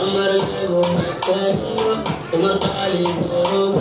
عمر الروح الثانية ومطالبه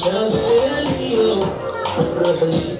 Shabbat Shalom.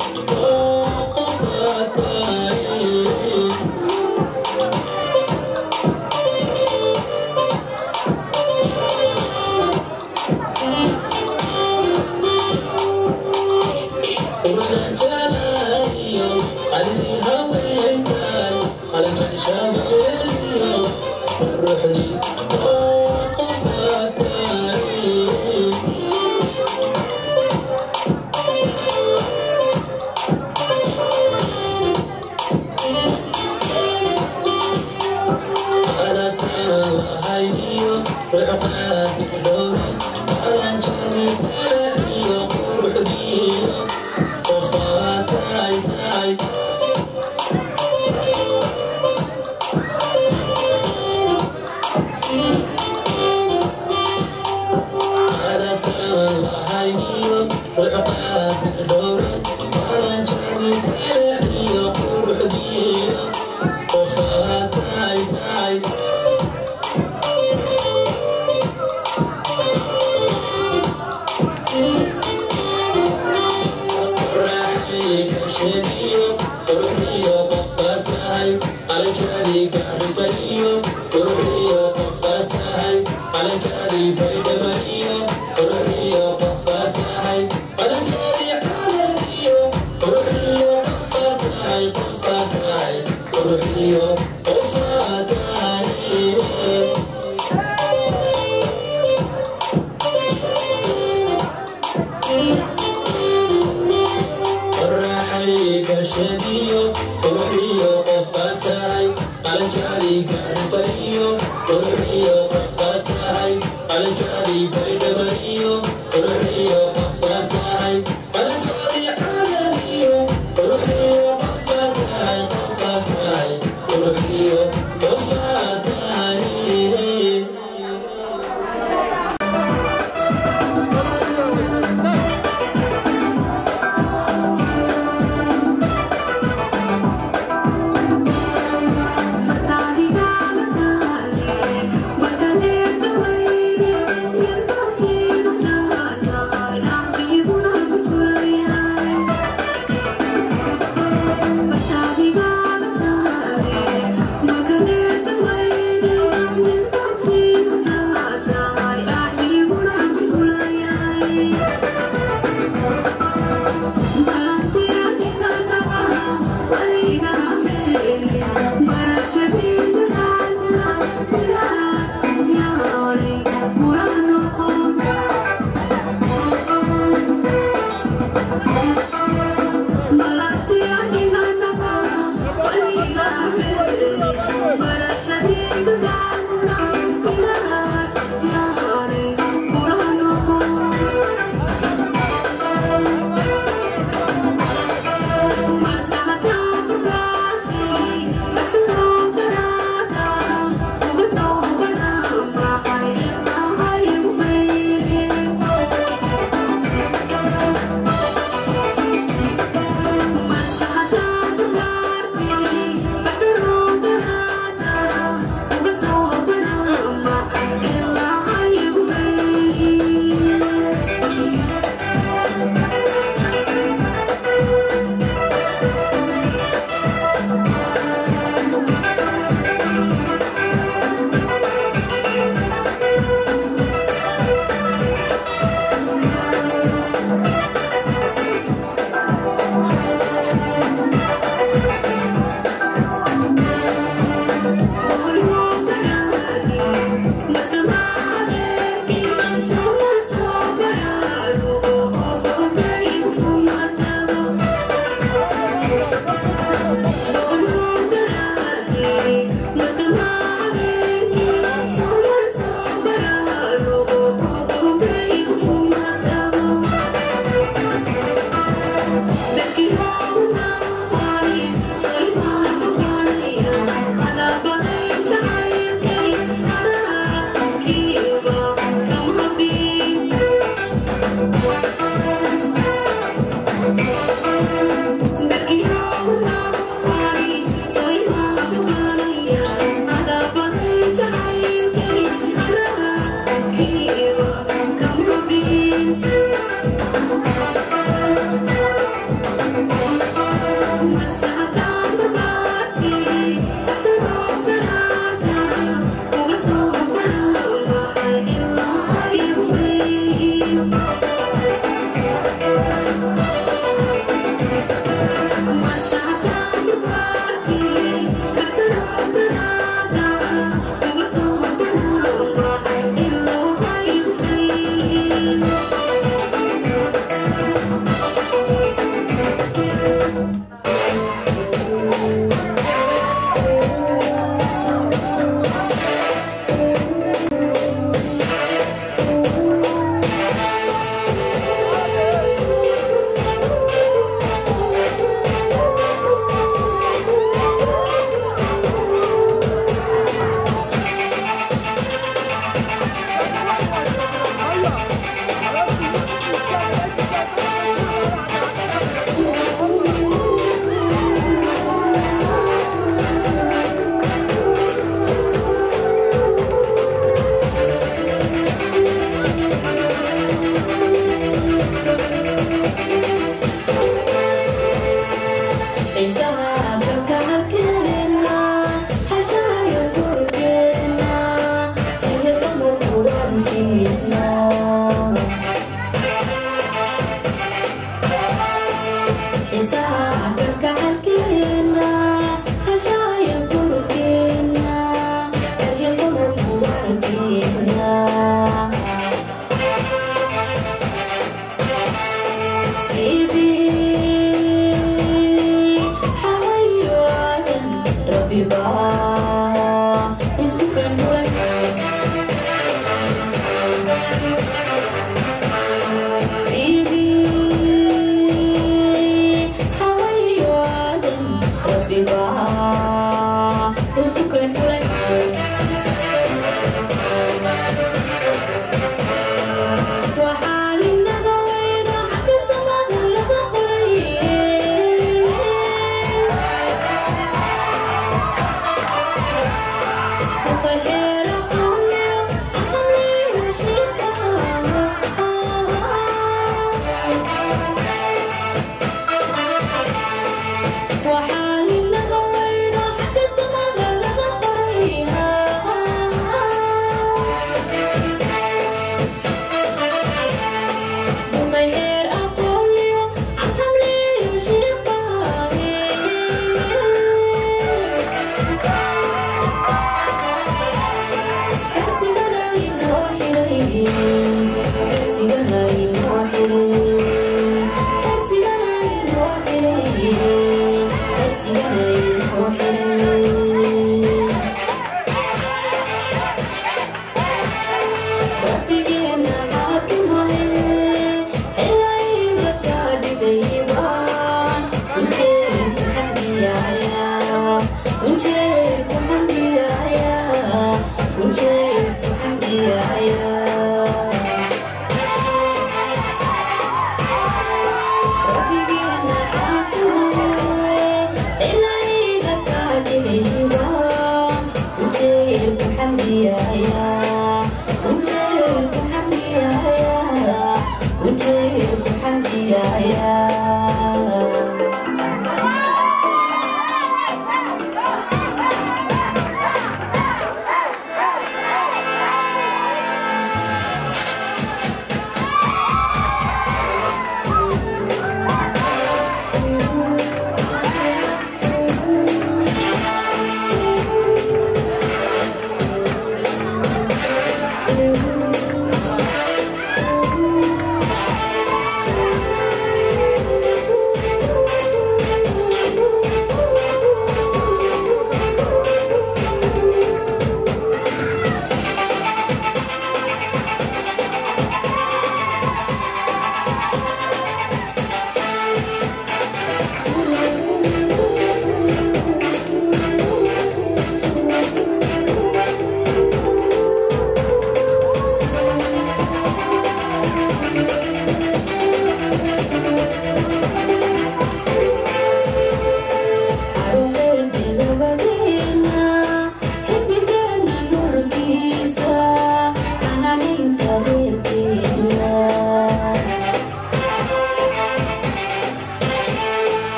Thank you.